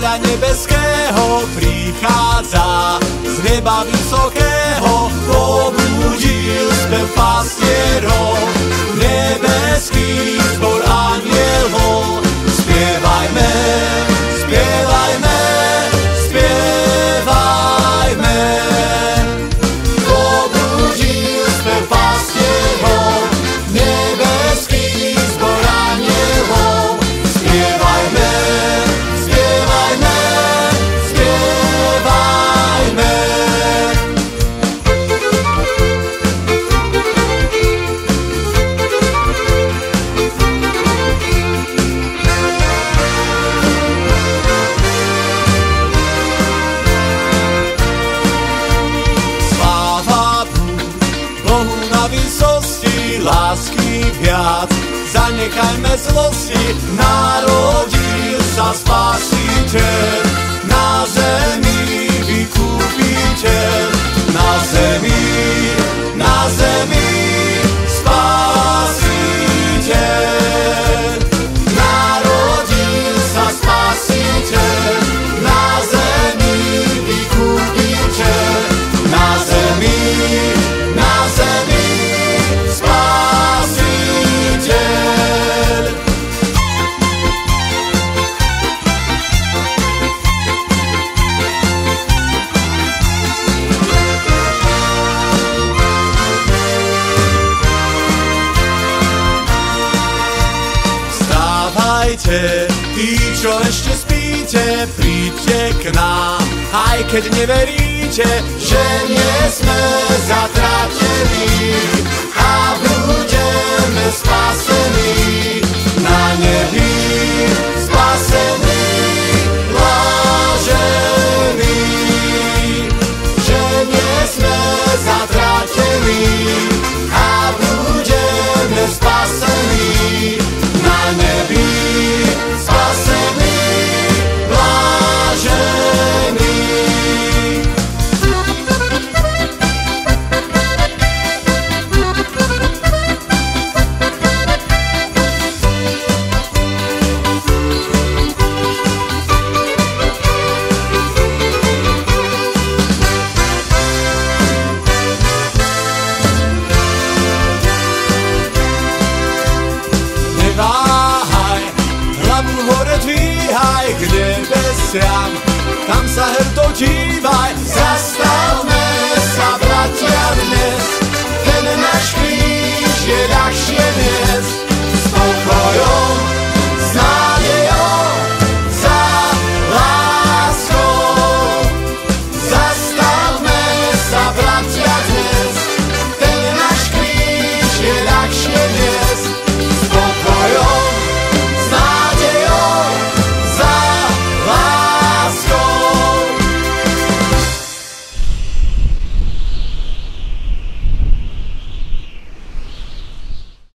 nebeského prichádza z neba vysokého pobudil lásky viac. Zanechajme zlosti, narodil sa spasiteľ. Vstávajte, tí, čo ešte spíte, príďte k nám. Aj keď neveríte, že nie sme zatratení ocean